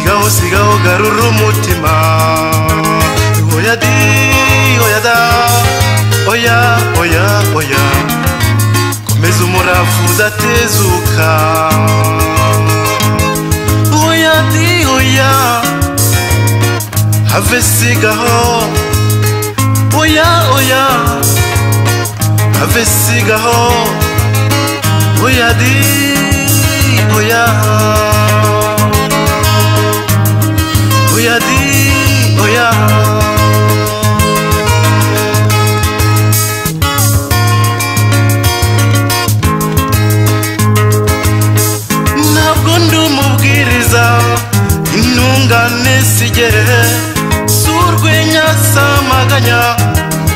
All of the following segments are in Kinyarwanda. siga osiga ogarura umutima oya di oya da oya oya oya komeza umuravu udatezuka oya di oya have sigaho oya oya have sigaho oya di oya sigere si urwenya si amaganya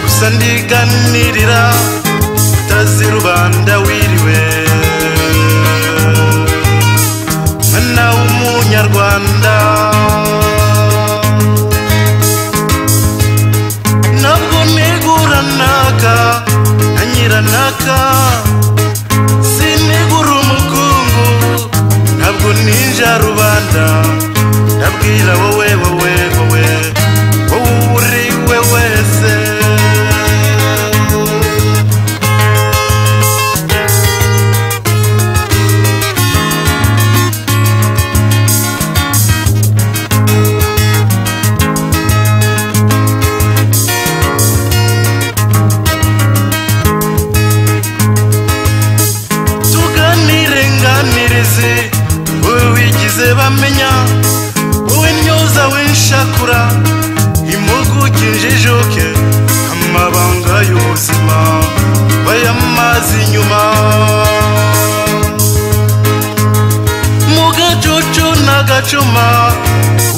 gusa ndiganirira utazi rubanda wiriwe mwana w'umunyarwanda blow away gacuma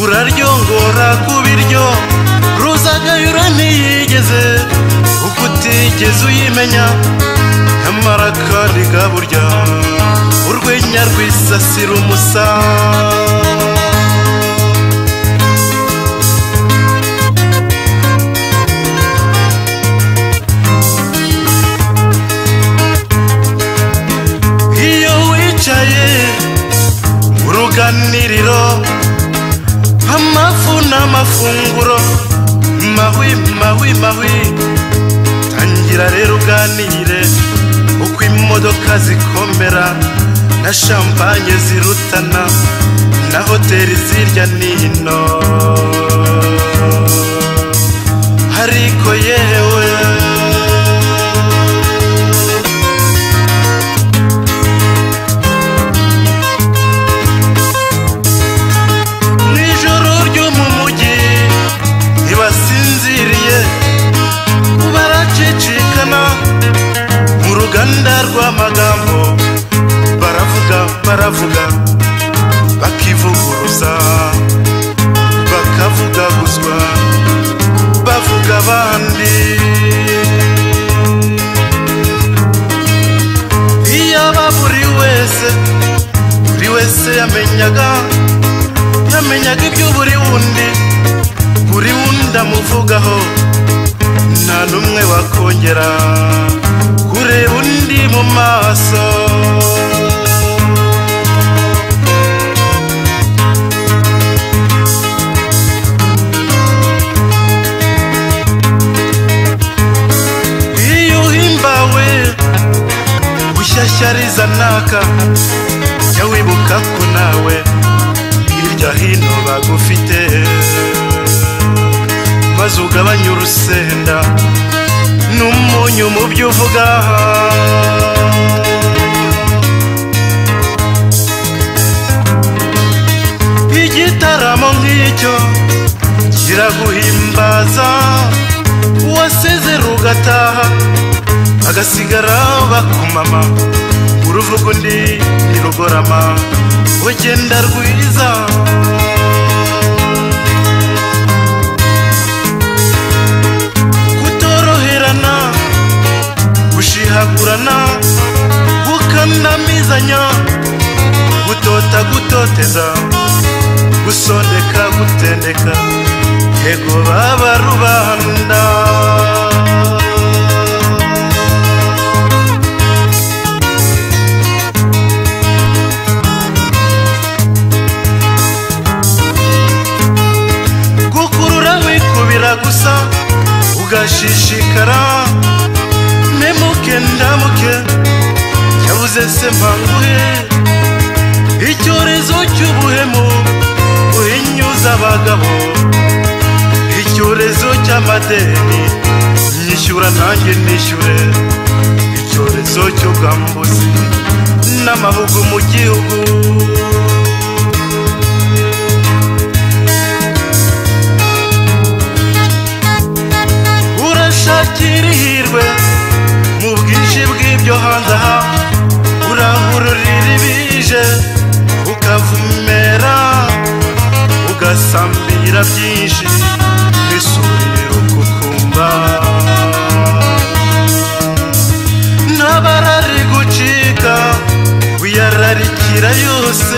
uraryongora ku biryo ruzagayura ntiyigeze kuko utigeze uyimenya nyamara kandi gaburya urwenya rwisasira umusa impapuro mawi mawi mawi tangira rero uganire uko imodoka zikomera na champagne zirutana na hoteli zirya nino rw'amagambo baravuga baravuga bakivuguruza bakavugaguzwa bavuga abandi iyo aba buri wese buri wese yamenyaga yamenyaga ibyo buri wundi buri wundi amuvugaho nta n'umwe wakongera maso iyo uhimbawe ushyashyariza naka jya wibuka ko nawe hirya hino bagufite maze ugabanye urusenda n'umunyu mu byo uvuga cyo kiraguhimbaza uwasezera ugataha agasigara bakumama uruvuga undi ntirugorama ugenda rwiza kutoroherana gushihagurana gukandamizanya gutota gutoteza gusondeka gutendeka hego baba rubanda gukurura wikubira gusa ugashishikara nemuke ndamuke yabuze se mpanguhe icyorezo cy'ubuhemu n'abagabo icyorezo cy'amadeni nyishyura nanjye nishyure icyorezo cy'ubwambuzi n'amabugu mu gihugu urashakira ihirwe kugira byinshi mbese kukumba n'abarari gucika wiyararikira yose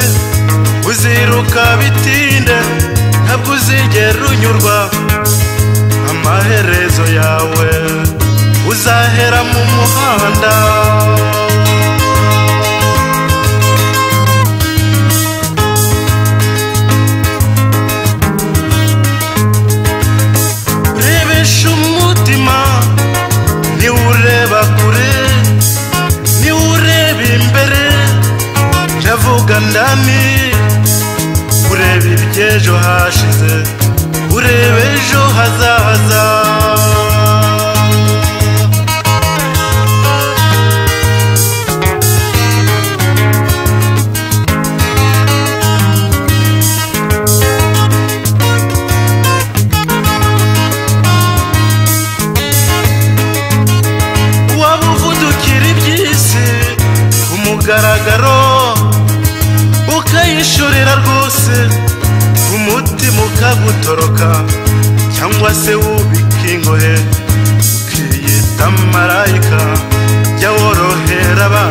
uziruka bitinde ntabwo uzigera unyurwa amaherezo yawe uzahera mu muhanda ejo hashize urebe ejo hazaza waba uvuduka iby'isi ku mugaragaro ukayishorera rwose umutima ukagutoroka cyangwa se wubika ingohe ukiyita marayika jya worohera abana